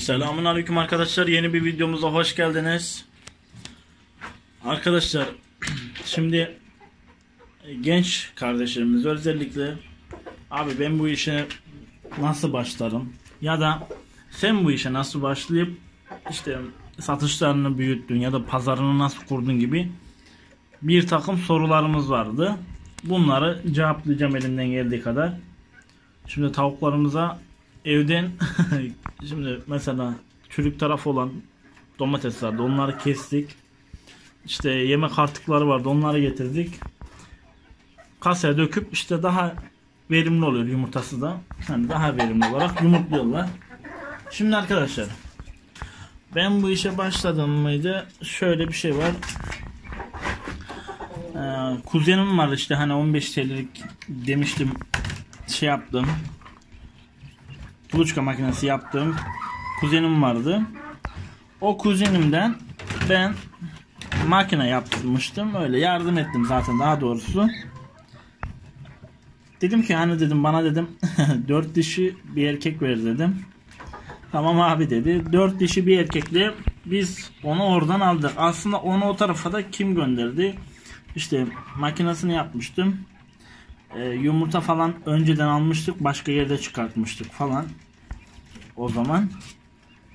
Selamun Aleyküm arkadaşlar. Yeni bir videomuza hoş geldiniz. Arkadaşlar şimdi genç kardeşlerimiz özellikle abi ben bu işe nasıl başlarım ya da sen bu işe nasıl başlayıp işte satışlarını büyüttün ya da pazarını nasıl kurdun gibi bir takım sorularımız vardı. Bunları cevaplayacağım elimden geldiği kadar. Şimdi tavuklarımıza evden şimdi mesela çürük tarafı olan domates vardı. Onları kestik. İşte yemek artıkları vardı. Onları getirdik. Kasaya döküp işte daha verimli oluyor yumurtası da. Hani daha verimli olarak yumurtluyorlar. Şimdi arkadaşlar ben bu işe başladım mıydı? Şöyle bir şey var. Ee, kuzenim var işte hani 15 TL'lik demiştim şey yaptım kuluçka makinesi yaptığım kuzenim vardı. O kuzenimden ben makine yaptırmıştım. Öyle yardım ettim zaten daha doğrusu. Dedim ki hani dedim bana dedim dört dişi bir erkek ver dedim. Tamam abi dedi. Dört dişi bir erkekle biz onu oradan aldık. Aslında onu o tarafa da kim gönderdi? İşte makinesini yapmıştım. Ee, yumurta falan önceden almıştık. Başka yerde çıkartmıştık falan. O zaman.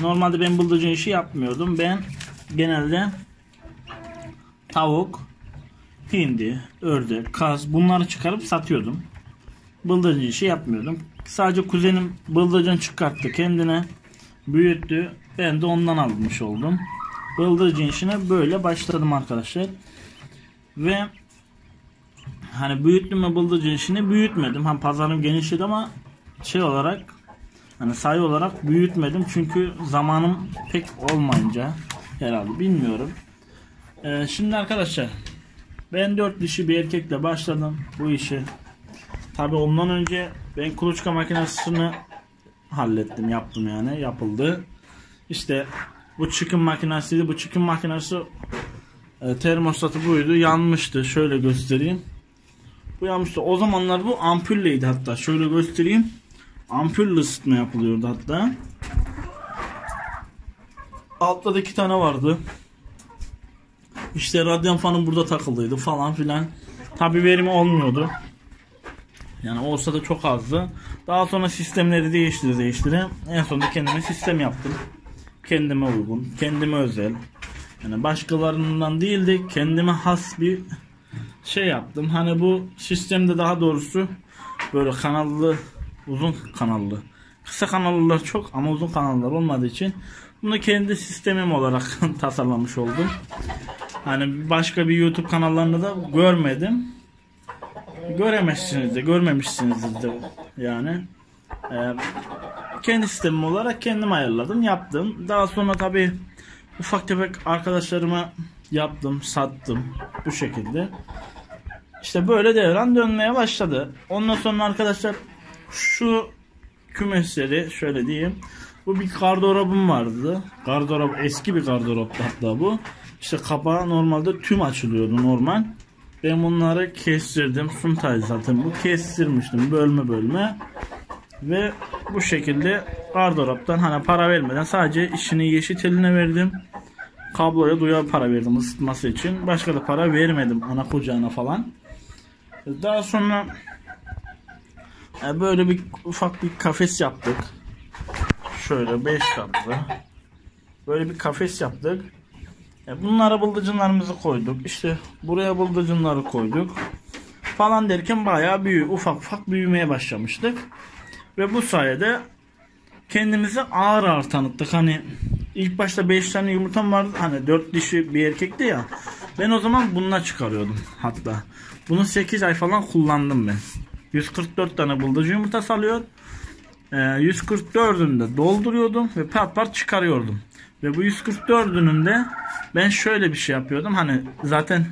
Normalde ben bıldırcın işi yapmıyordum. Ben genelde tavuk, hindi, ördek, kaz bunları çıkarıp satıyordum. Bıldırcın işi yapmıyordum. Sadece kuzenim bıldırcın çıkarttı kendine büyüttü. Ben de ondan almış oldum. Bıldırcın işine böyle başladım arkadaşlar. Ve hani büyüttüm mü bıldırcın işini büyütmedim. Hani pazarım genişledi ama şey olarak hani sayı olarak büyütmedim. Çünkü zamanım pek olmayınca herhalde bilmiyorum. Ee, şimdi arkadaşlar ben dört dişi bir erkekle başladım bu işi. Tabi ondan önce ben kuluçka makinesini hallettim yaptım yani yapıldı. İşte bu çıkım makinesiydi. Bu çıkım makinesi e, termostatı buydu. Yanmıştı. Şöyle göstereyim. Bu yanmıştı. O zamanlar bu ampulleydi hatta. Şöyle göstereyim. Ampulle ısıtma yapılıyordu hatta. Altta da iki tane vardı. İşte radyan fanı burada takıldıydı falan filan. Tabi verimi olmuyordu. Yani olsa da çok azdı. Daha sonra sistemleri değiştire değiştire en sonunda kendime sistem yaptım. Kendime uygun, kendime özel. Yani başkalarından değil de kendime has bir şey yaptım. Hani bu sistemde daha doğrusu böyle kanallı, uzun kanallı. Kısa kanallılar çok ama uzun kanallar olmadığı için bunu kendi sistemim olarak tasarlamış oldum. Hani başka bir YouTube kanallarında da görmedim. Göremezsiniz de, görmemişsiniz de yani. Ee, kendi sistemim olarak kendim ayarladım, yaptım. Daha sonra tabi ufak tefek arkadaşlarıma yaptım, sattım bu şekilde. İşte böyle devran dönmeye başladı. Ondan sonra arkadaşlar şu kümesleri şöyle diyeyim. Bu bir gardırobum vardı. Gardırop eski bir gardıroptu hatta bu. İşte kapağı normalde tüm açılıyordu normal. Ben bunları kestirdim. Suntay zaten bu kestirmiştim bölme bölme. Ve bu şekilde gardıroptan hani para vermeden sadece işini yeşil teline verdim. Kabloya duyar para verdim ısıtması için. Başka da para vermedim ana kucağına falan. Daha sonra e, böyle bir ufak bir kafes yaptık. Şöyle 5 katlı. Böyle bir kafes yaptık. E, bunlara bıldırcınlarımızı koyduk. İşte buraya bıldırcınları koyduk. Falan derken bayağı büyü, ufak ufak büyümeye başlamıştık. Ve bu sayede kendimizi ağır ağır tanıttık. Hani ilk başta 5 tane yumurtam vardı. Hani 4 dişi bir erkekti ya. Ben o zaman bununla çıkarıyordum hatta. Bunu 8 ay falan kullandım ben. 144 tane bıldırcın yumurta salıyor. Ee, 144'ünü de dolduruyordum ve pat pat çıkarıyordum. Ve bu 144'ünün de ben şöyle bir şey yapıyordum. Hani zaten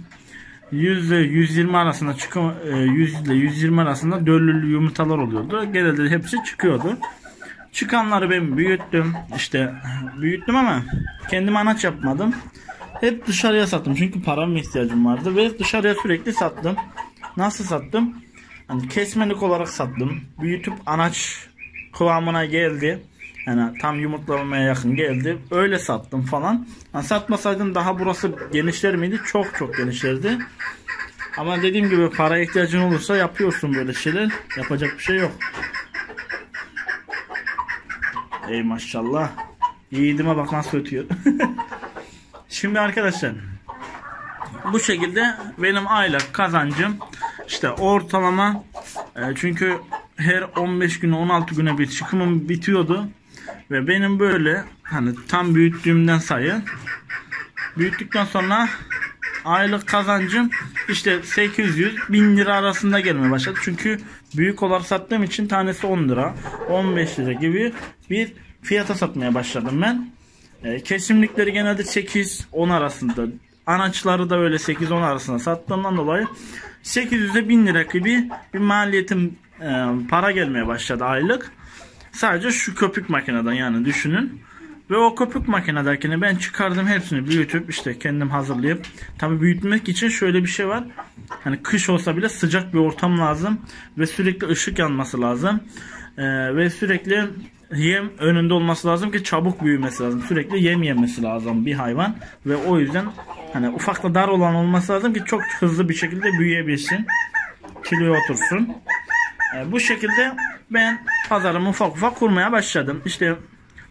100 ile 120 arasında çıkım 100 ile 120 arasında döllü yumurtalar oluyordu. Genelde hepsi çıkıyordu. Çıkanları ben büyüttüm. İşte büyüttüm ama kendim anaç yapmadım. Hep dışarıya sattım. Çünkü param ihtiyacım vardı ve dışarıya sürekli sattım. Nasıl sattım? Hani kesmelik olarak sattım. Büyütüp anaç kıvamına geldi. Yani tam yumurtlamaya yakın geldi. Öyle sattım falan. Yani satmasaydım daha burası genişler miydi? Çok çok genişlerdi. Ama dediğim gibi para ihtiyacın olursa yapıyorsun böyle şeyler. Yapacak bir şey yok. Ey maşallah. Yiğidime bak nasıl ötüyor. Şimdi arkadaşlar bu şekilde benim aylık kazancım işte ortalama e, çünkü her 15 güne 16 güne bir çıkımım bitiyordu ve benim böyle hani tam büyüttüğümden sayı büyüttükten sonra aylık kazancım işte 800 1000 lira arasında gelmeye başladı. Çünkü büyük olarak sattığım için tanesi 10 lira 15 lira gibi bir fiyata satmaya başladım ben. E, kesimlikleri genelde 8-10 arasında. Anaçları da öyle 8-10 arasında sattığımdan dolayı 800'e 1000 lira gibi bir maliyetim e, para gelmeye başladı aylık. Sadece şu köpük makineden yani düşünün. Ve o köpük makinedekini ben çıkardım hepsini büyütüp işte kendim hazırlayıp tabi büyütmek için şöyle bir şey var. Hani kış olsa bile sıcak bir ortam lazım ve sürekli ışık yanması lazım. Ee, ve sürekli yem önünde olması lazım ki çabuk büyümesi lazım. Sürekli yem yemesi lazım bir hayvan ve o yüzden hani ufak da dar olan olması lazım ki çok hızlı bir şekilde büyüyebilsin. Kiloya otursun. Ee, bu şekilde ben pazarımı ufak ufak kurmaya başladım. İşte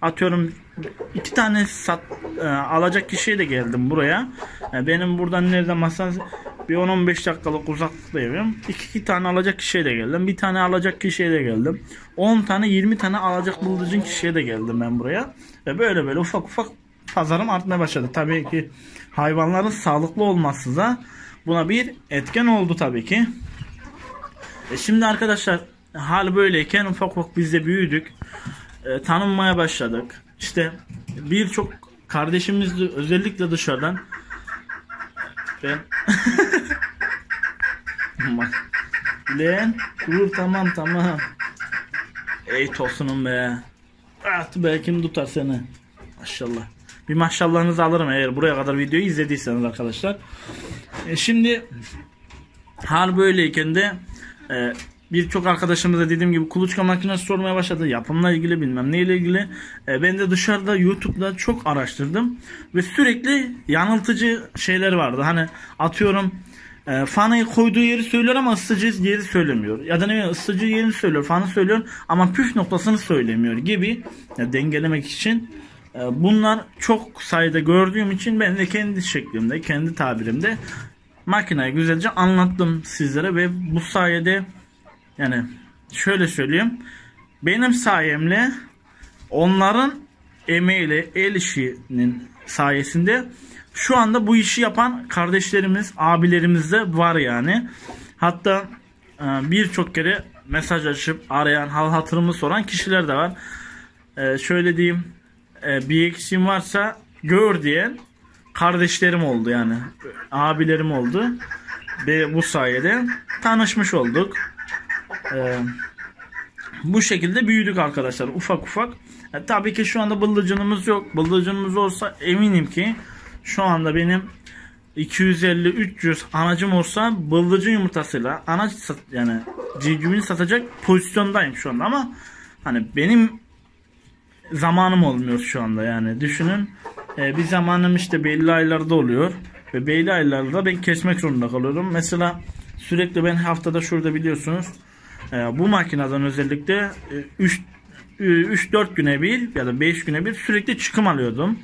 atıyorum iki tane sat e, alacak kişiye de geldim buraya. E, benim buradan nereden baksanız bir 10-15 dakikalık uzaklıktayım. İki, iki tane alacak kişiye de geldim. Bir tane alacak kişiye de geldim. 10 tane 20 tane alacak bıldırcın kişiye de geldim ben buraya. Ve böyle böyle ufak ufak pazarım artmaya başladı. Tabii ki hayvanların sağlıklı olması da buna bir etken oldu tabii ki. E şimdi arkadaşlar hal böyleyken ufak ufak biz de büyüdük. E, tanınmaya başladık. İşte birçok kardeşimiz de özellikle dışarıdan ben Bak. Lan dur tamam tamam. Ey tosunum be. At be kim tutar seni. Maşallah. Bir maşallahınızı alırım eğer buraya kadar videoyu izlediyseniz arkadaşlar. E şimdi hal böyleyken de e, birçok arkadaşımız da dediğim gibi kuluçka makinesi sormaya başladı. Yapımla ilgili bilmem neyle ilgili. E, ben de dışarıda YouTube'da çok araştırdım. Ve sürekli yanıltıcı şeyler vardı. Hani atıyorum e, fanı koyduğu yeri söylüyor ama ısıtıcı yeri söylemiyor. Ya da ne bileyim ısıtıcı yerini söylüyor, fanı söylüyor ama püf noktasını söylemiyor gibi ya, dengelemek için. E, bunlar çok sayıda gördüğüm için ben de kendi şeklimde, kendi tabirimde makineyi güzelce anlattım sizlere ve bu sayede yani şöyle söyleyeyim. Benim sayemle onların emeğiyle el işinin sayesinde şu anda bu işi yapan kardeşlerimiz, abilerimiz de var yani. Hatta e, birçok kere mesaj açıp arayan, hal hatırımı soran kişiler de var. E, şöyle diyeyim, e, bir eksiğim varsa gör diyen kardeşlerim oldu yani. Abilerim oldu. Ve bu sayede tanışmış olduk. Bu şekilde büyüdük arkadaşlar ufak ufak. Tabii ki şu anda bıldırcınımız yok. Bıldırcınımız olsa eminim ki şu anda benim 250-300 anacım olsa bıldırcın yumurtasıyla anaç yani civcivini satacak pozisyondayım şu anda ama hani benim zamanım olmuyor şu anda yani düşünün e, bir zamanım işte belli aylarda oluyor ve belli aylarda ben kesmek zorunda kalıyorum mesela sürekli ben haftada şurada biliyorsunuz e, bu makineden özellikle 3 e, 3-4 güne bir ya da 5 güne bir sürekli çıkım alıyordum.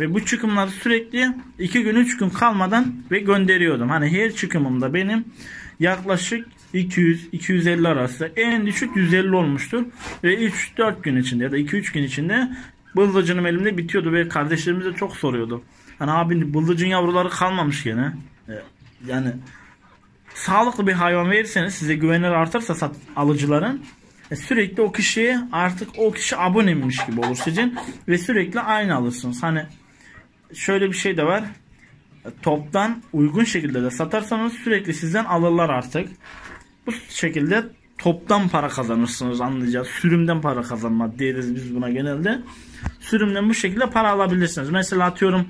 Ve bu çıkımları sürekli 2 gün 3 gün kalmadan ve gönderiyordum. Hani her çıkımımda benim yaklaşık 200-250 arası en düşük 150 olmuştur. Ve 3-4 gün içinde ya da 2-3 gün içinde bıldırcınım elimde bitiyordu ve kardeşlerimiz de çok soruyordu. Hani abi bıldırcın yavruları kalmamış gene. E, yani sağlıklı bir hayvan verirseniz size güvenilir artarsa sat, alıcıların e, sürekli o kişiye artık o kişi abonemiş gibi olur sizin ve sürekli aynı alırsınız. Hani şöyle bir şey de var. Toptan uygun şekilde de satarsanız sürekli sizden alırlar artık. Bu şekilde toptan para kazanırsınız anlayacağız. Sürümden para kazanma deriz biz buna genelde. Sürümden bu şekilde para alabilirsiniz. Mesela atıyorum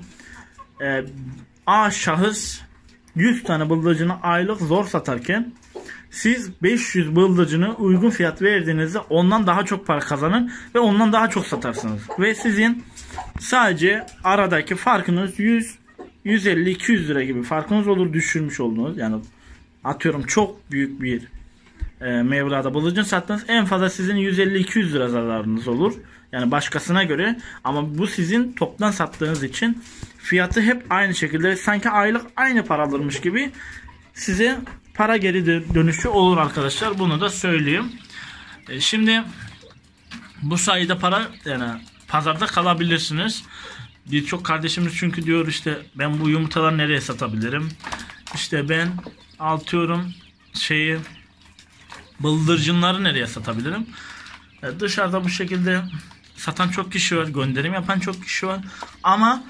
e, A şahıs 100 tane bıldırcını aylık zor satarken siz 500 bıldırcını uygun fiyat verdiğinizde ondan daha çok para kazanır ve ondan daha çok satarsınız. Ve sizin sadece aradaki farkınız 100 150-200 lira gibi farkınız olur düşürmüş olduğunuz yani atıyorum çok büyük bir e, mevlada bıldırcın sattınız en fazla sizin 150-200 lira zararınız olur. Yani başkasına göre ama bu sizin toptan sattığınız için fiyatı hep aynı şekilde sanki aylık aynı para alırmış gibi size para geri dö- dönüşü olur arkadaşlar. Bunu da söyleyeyim. E, şimdi bu sayede para yani pazarda kalabilirsiniz. Birçok kardeşimiz çünkü diyor işte ben bu yumurtaları nereye satabilirim? İşte ben altıyorum şeyi bıldırcınları nereye satabilirim? E, dışarıda bu şekilde satan çok kişi var, gönderim yapan çok kişi var. Ama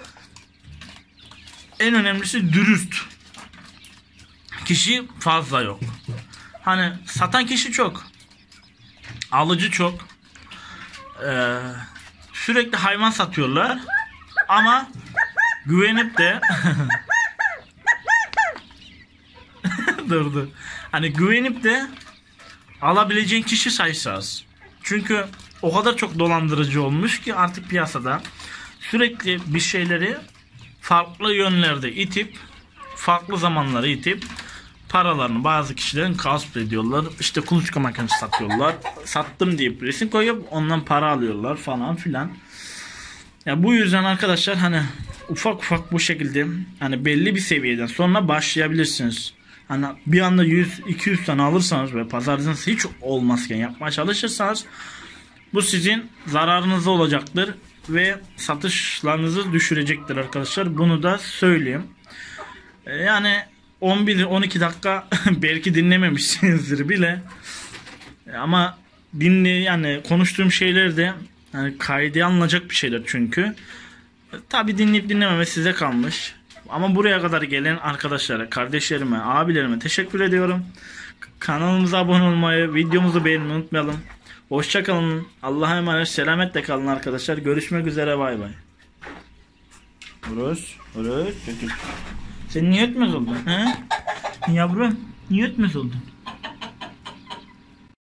en önemlisi dürüst kişi fazla yok. Hani satan kişi çok. Alıcı çok. Ee, sürekli hayvan satıyorlar. Ama güvenip de durdu. Hani güvenip de alabileceğin kişi sayısı az. Çünkü o kadar çok dolandırıcı olmuş ki artık piyasada sürekli bir şeyleri farklı yönlerde itip farklı zamanlara itip paralarını bazı kişilerin gasp ediyorlar. İşte kuluçka makinesi satıyorlar. Sattım deyip resim koyup ondan para alıyorlar falan filan. Ya bu yüzden arkadaşlar hani ufak ufak bu şekilde hani belli bir seviyeden sonra başlayabilirsiniz. Hani bir anda 100-200 tane alırsanız ve pazarınız hiç olmazken yapmaya çalışırsanız bu sizin zararınıza olacaktır ve satışlarınızı düşürecektir arkadaşlar. Bunu da söyleyeyim. E, Yani 11-12 dakika belki dinlememişsinizdir bile. E, Ama dinle yani konuştuğum şeyler de yani kaydı alınacak bir şeyler çünkü. Tabi dinleyip dinlememe size kalmış. Ama buraya kadar gelen arkadaşlara, kardeşlerime, abilerime teşekkür ediyorum. Kanalımıza abone olmayı, videomuzu beğenmeyi unutmayalım. Hoşçakalın. Allah'a emanet. Selametle kalın arkadaşlar. Görüşmek üzere. Bay bay. Burası. Burası. Sen niye ötmez oldun? He? Yavrum. Niye ötmez oldun?